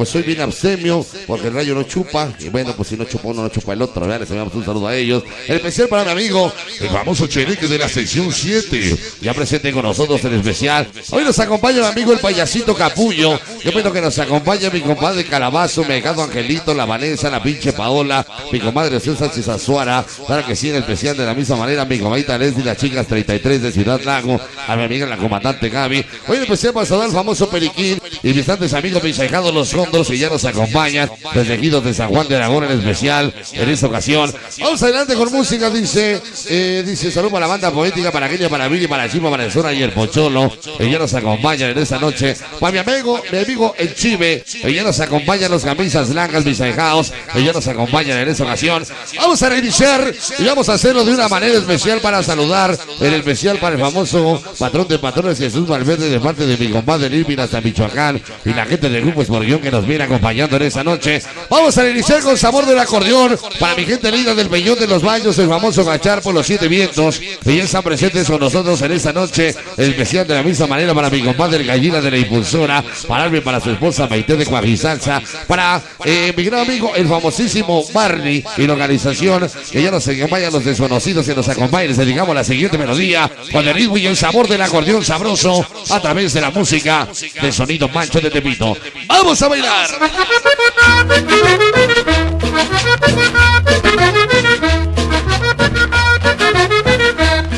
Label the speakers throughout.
Speaker 1: pues soy bien abstemio, porque el rayo no chupa, y bueno, pues si no chupa uno, no chupa el otro, ¿verdad? Les enviamos un saludo a ellos. El especial para mi amigo, el famoso Chenique de la sección 7, ya presente con nosotros el especial. Hoy nos acompaña mi amigo el payasito Capullo, yo pido que nos acompañe mi compadre Calabazo, Megado Angelito, la Vanessa, la pinche Paola, mi comadre César Sánchez Azuara, para que sí, en especial de la misma manera, mi comadita Leslie, las chicas 33 de Ciudad Lago, a mi amiga la comandante Gaby. Hoy el especial para saludar al famoso Periquín y mis grandes amigos, mis ahijados los Gondros, que ya nos acompañan, desde Guidos de San Juan de Aragón en especial, en esta ocasión. Vamos adelante con música, dice, eh, dice, salud para la banda poética, para aquella, para Billy, para Chipa, para el Zona y el Pocholo, que ya nos acompañan en esta noche. Para mi amigo, mi amigo el Chive, que ya nos acompañan los camisas blancas, mis ahijados, que ya nos acompañan en esta ocasión. Vamos a reiniciar y vamos a hacerlo de una manera especial para saludar, en especial para el famoso patrón de patrones Jesús Valverde de parte de mi compadre Irving hasta Michoacán y la gente del grupo Esmorguión que nos viene acompañando en esta noche. Vamos a iniciar con sabor del acordeón para mi gente linda del Peñón de los Baños, el famoso Gachar por los Siete Vientos. Y ya están presentes con nosotros en esta noche, especial de la misma manera para mi compadre Gallina de la Impulsora, para Armin, para su esposa Maite de Cuajisalsa, para eh, mi gran amigo el famosísimo Barney y la organización que ya nos acompañan los desconocidos y nos acompañan. Les dedicamos la siguiente melodía con el ritmo y el sabor del acordeón sabroso a través de la música de sonido mancho de Tepito. ¡Vamos a bailar!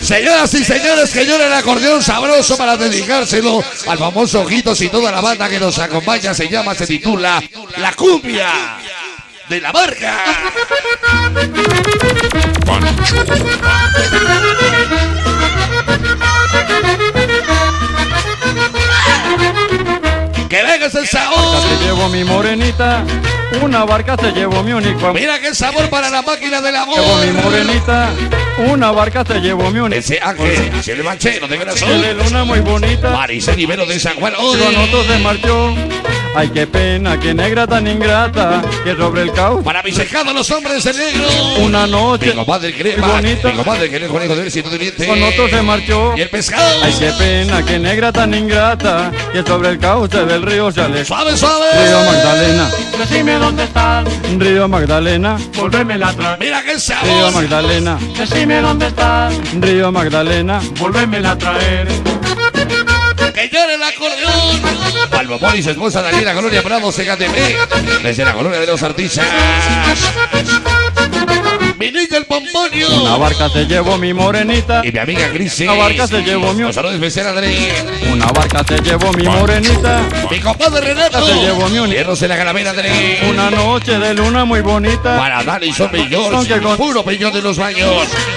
Speaker 1: Señoras y señores, que llora el acordeón sabroso para dedicárselo al famoso Ojitos y toda la banda que nos acompaña. Se llama, se titula La Cumbia de la Barca. Que venga ese sabor.
Speaker 2: Se llevó mi morenita, una barca se llevó mi único amor.
Speaker 1: Mira qué sabor para la máquina del amor.
Speaker 2: Mi morenita, una barca se llevó mi único
Speaker 1: Ese ángel, el manchero de corazón.
Speaker 2: de luna muy bonita,
Speaker 1: Maricel Ibero de San Juan.
Speaker 2: marchó. Ay, qué pena, qué negra tan ingrata, que sobre el cauce
Speaker 1: Para mis cejados los hombres de negro.
Speaker 2: una noche
Speaker 1: Mi compadre crema.
Speaker 2: muy bonita,
Speaker 1: Mi compadre que de diente.
Speaker 2: con otro se marchó.
Speaker 1: Y el pescado.
Speaker 2: Ay, qué pena, qué negra tan ingrata, que sobre el cauce del río se alejó.
Speaker 1: Suave, suave.
Speaker 2: Río Magdalena,
Speaker 3: Decime dónde estás,
Speaker 2: Río Magdalena,
Speaker 3: volvémela a traer.
Speaker 1: Mira qué
Speaker 2: Río
Speaker 1: sabor.
Speaker 2: Magdalena,
Speaker 3: Decime dónde estás,
Speaker 2: Río Magdalena.
Speaker 3: volvémela a traer.
Speaker 1: Que llore el acordeón. Palmo Poli, su esposa Daniela Gloria Bravo, CKTV. Desde la colonia de los artistas. Mi el pomponio.
Speaker 2: Una barca se llevó mi morenita,
Speaker 1: Y mi amiga Crisis.
Speaker 2: una barca se llevó mi
Speaker 1: Un saludo especial a André.
Speaker 2: Una barca se llevó mi morenita,
Speaker 1: Mi compadre Renato.
Speaker 2: Se llevó mi uni-
Speaker 1: Hierros en la calavera, André.
Speaker 2: una noche de luna muy bonita,
Speaker 1: Para Dani son millones.
Speaker 2: Aunque con-
Speaker 1: Puro peñón de los baños.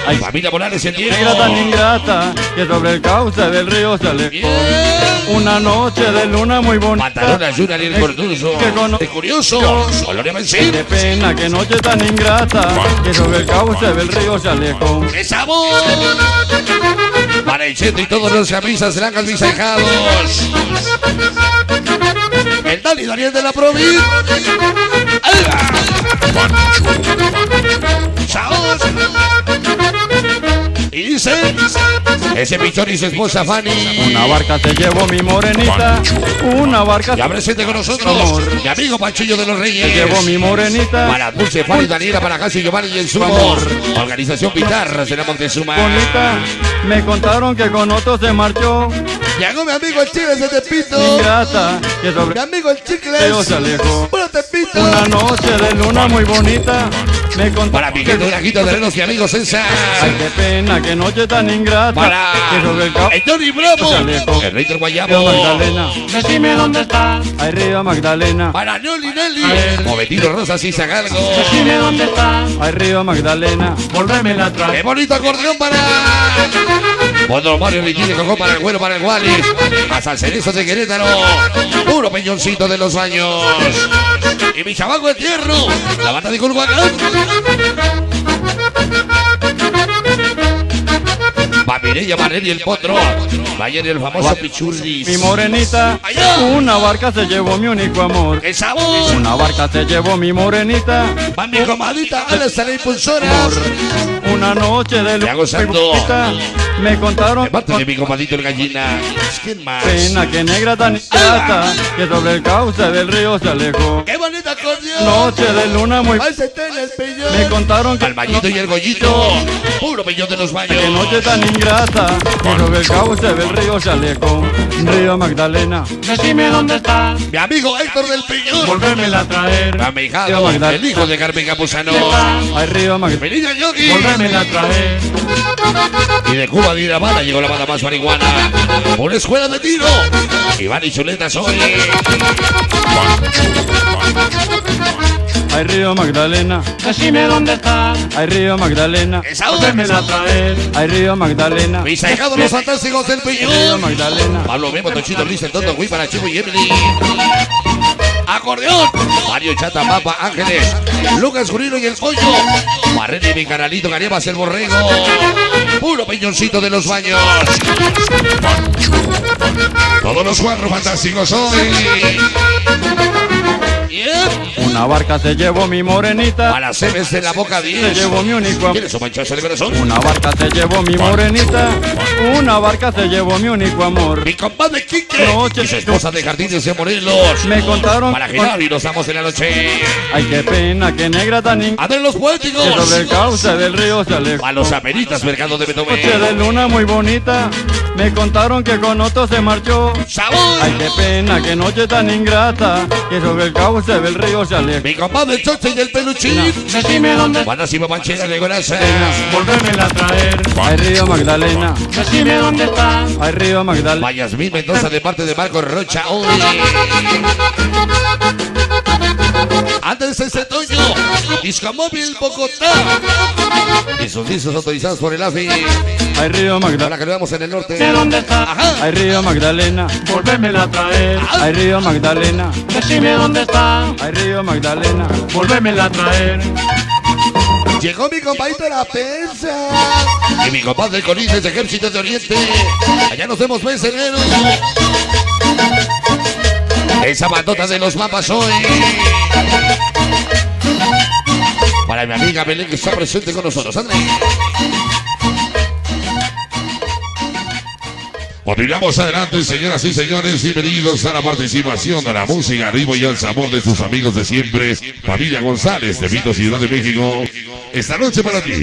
Speaker 2: Ay.
Speaker 1: Familia Morales en
Speaker 2: negra tan ingrata, que sobre el cauce del río se alejó. Una noche de luna muy bonita,
Speaker 1: Pantalona Junior y el De curioso. Colonia Benzín.
Speaker 2: qué pena, que noche tan ingrata, que sobre el cauce del río se alejó.
Speaker 1: ¡Qué sabor! Para el centro y todos los camisas blancas mis ahijados. El Dani Daniel de la provincia. ¡Sabor! Y dice, ese pichón y su esposa Fanny.
Speaker 2: Una barca se llevó mi morenita, una barca
Speaker 1: Ya presente con nosotros,
Speaker 2: Amor.
Speaker 1: mi amigo Panchillo de los
Speaker 2: se llevó
Speaker 1: Reyes.
Speaker 2: mi morenita,
Speaker 1: Para Dulce, Fanny, Daniela, para Casi Giovanni y el Sumo.
Speaker 2: Amor.
Speaker 1: Organización Pitarras de la Montezuma.
Speaker 2: bonita, me contaron que con otro se marchó,
Speaker 1: Llegó mi amigo el Chile de Tepito.
Speaker 2: ingrata, que sobre
Speaker 1: Mi amigo el
Speaker 2: Pero
Speaker 1: Chicles.
Speaker 2: se alejó.
Speaker 1: Puro Tepito.
Speaker 2: Una noche de luna muy bonita, me
Speaker 1: Para
Speaker 2: contaron
Speaker 1: mi gente, una quita de renos, mi amigo César.
Speaker 2: Ay, qué pena, qué noche tan ingrata,
Speaker 1: Para
Speaker 2: que el. Se alejó.
Speaker 1: El rey del Guayabo.
Speaker 2: Magdalena,
Speaker 3: Decime dónde estás,
Speaker 2: ay Río Magdalena,
Speaker 1: Para Noli Nelly. Movetino Rosas y Zagalgo.
Speaker 3: decime dónde estás,
Speaker 2: ay Río Magdalena,
Speaker 3: volvémela a
Speaker 1: Qué bonito acordeón para. Bueno, Mario Liquide Coco para el güero, para el Wallis. Hasta el cerezo de Querétaro. Puro peñoncito de los baños. Y mi chavaco de tierno. La banda de Culhuacán. Va Mireya, Manel y el Potro. Vayan el famoso Pichurris.
Speaker 2: mi morenita, una barca se llevó mi único amor.
Speaker 1: ¡Qué sabor!
Speaker 2: Una barca se llevó mi morenita,
Speaker 1: Va mi comadita, a la sala impulsora.
Speaker 2: Una noche de
Speaker 1: Ya
Speaker 2: luna
Speaker 1: gozando.
Speaker 2: muy bonita, me contaron
Speaker 1: de mi compadito el gallina. ¿Quién más?
Speaker 2: pena que negra tan ingrata que sobre el cauce del río se alejó.
Speaker 1: ¡Qué bonita acordeón!
Speaker 2: Noche de luna muy
Speaker 1: ¡Ay, se te
Speaker 2: me contaron que
Speaker 1: Al bañito y el gollito. Puro peñón de los baños.
Speaker 2: que noche tan ingrata que sobre el cauce del río se alejó. Río Magdalena,
Speaker 3: Decime dónde estás,
Speaker 1: Mi amigo Héctor del Peñón.
Speaker 3: volvémela a traer.
Speaker 1: A mi hijado, el hijo de Carmen Capuzano.
Speaker 2: ay Río Magdalena.
Speaker 1: Feliz año, Y de Cuba de Irabada llegó la banda más marihuana. Una escuela de tiro. Iván y Chuleta soy.
Speaker 2: Ay Río Magdalena,
Speaker 3: Decime dónde estás,
Speaker 2: ay Río Magdalena,
Speaker 1: Esa
Speaker 3: volvémela a traer.
Speaker 2: ay Río Magdalena,
Speaker 1: Mis ahijados los fantásticos del
Speaker 2: Río
Speaker 1: Peñón.
Speaker 2: Magdalena.
Speaker 1: Pablo Memo, Tochito Luis, el Tonto Gui para Chico y Emily. Acordeón. Mario Chata, Papa, Ángeles. Lucas Gurino y el Pollo. Barrete y mi canalito, Gariebas, el Borrego. Puro peñoncito de los baños. Todos los cuatro fantásticos hoy.
Speaker 2: Una barca se llevó mi morenita,
Speaker 1: Para Cebes de la Boca
Speaker 2: se
Speaker 1: 10.
Speaker 2: llevó mi único amor. Una barca se llevó mi morenita, una barca se llevó mi único amor.
Speaker 1: Mi compadre Quique
Speaker 2: Noche.
Speaker 1: y su esposa de Jardines de Morelos.
Speaker 2: Me contaron
Speaker 1: Para girar y nos damos en la noche.
Speaker 2: Ay, qué pena, qué negra tan.
Speaker 1: A ver los poéticos.
Speaker 2: Que sobre el cauce del río se alejó.
Speaker 1: A los aperitas, mercado de
Speaker 2: Noche de luna muy bonita, me contaron que con otro se marchó.
Speaker 1: ¡Sabor!
Speaker 2: Ay, qué pena, qué noche tan ingrata, que sobre el cauce del río se alejó.
Speaker 1: Mi compadre Choche y el peluchín.
Speaker 3: Decime dónde estás,
Speaker 1: Buenas y manchera de grasa.
Speaker 3: volvémela a traer.
Speaker 2: Ay, Río Magdalena,
Speaker 3: Decime dónde estás,
Speaker 2: ay, Río Magdalena.
Speaker 1: Mayasmín Mendoza de parte de Marco Rocha. Hoy. Antes de ese toño, Disco Móvil Bogotá. Y sus discos autorizados por el AFI.
Speaker 2: Ay, Río
Speaker 1: Ahora
Speaker 2: Magdalena,
Speaker 1: que lo vemos en el norte.
Speaker 3: decime dónde estás,
Speaker 1: Ajá.
Speaker 2: ay, Río Magdalena,
Speaker 3: volvémela a traer.
Speaker 2: ay, Río Magdalena,
Speaker 3: Decime dónde
Speaker 2: ay, Río Magdalena.
Speaker 3: volvémela a traer.
Speaker 1: Llegó mi compadito La Pensa. Y mi compadre Colises de Ejército de Oriente. Allá nos vemos mesereros. Esa bandota de los mapas hoy. Para mi amiga Belén que está presente con nosotros. André.
Speaker 4: Continuamos adelante, señoras y señores. Bienvenidos a la participación de la música, ritmo y el sabor de sus amigos de siempre. Familia González, de Vito Ciudad de México. Esta noche para ti.